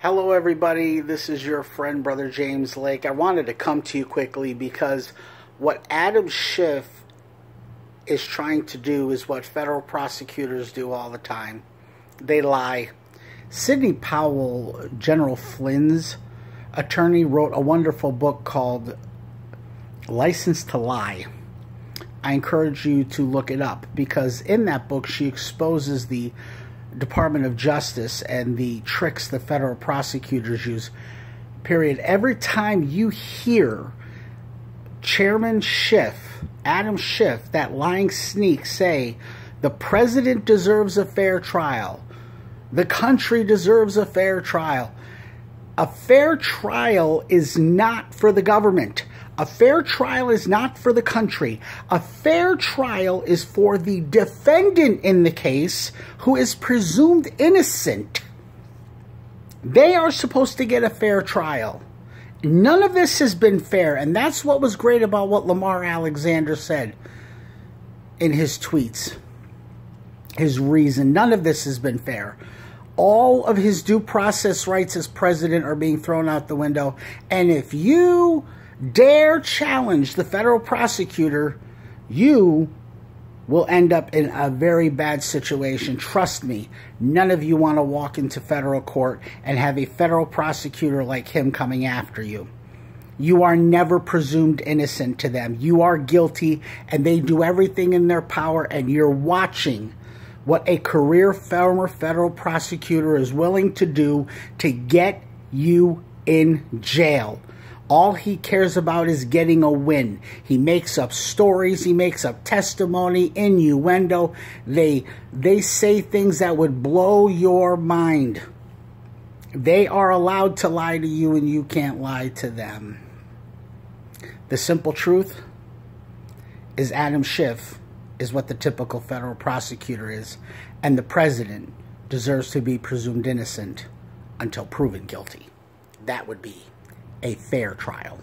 Hello, everybody. This is your friend, Brother James Lake. I wanted to come to you quickly because what Adam Schiff is trying to do is what federal prosecutors do all the time they lie. Sidney Powell, General Flynn's attorney, wrote a wonderful book called License to Lie. I encourage you to look it up because in that book she exposes the Department of Justice and the tricks the federal prosecutors use. Period. Every time you hear Chairman Schiff, Adam Schiff, that lying sneak, say, the president deserves a fair trial, the country deserves a fair trial. A fair trial is not for the government. A fair trial is not for the country. A fair trial is for the defendant in the case who is presumed innocent. They are supposed to get a fair trial. None of this has been fair, and that's what was great about what Lamar Alexander said in his tweets. His reason. None of this has been fair all of his due process rights as president are being thrown out the window. And if you dare challenge the federal prosecutor, you will end up in a very bad situation. Trust me, none of you want to walk into federal court and have a federal prosecutor like him coming after you. You are never presumed innocent to them. You are guilty, and they do everything in their power, and you're watching what a career former federal prosecutor is willing to do to get you in jail. All he cares about is getting a win. He makes up stories, he makes up testimony, innuendo. They they say things that would blow your mind. They are allowed to lie to you and you can't lie to them. The simple truth is Adam Schiff is what the typical federal prosecutor is, and the president deserves to be presumed innocent until proven guilty. That would be a fair trial.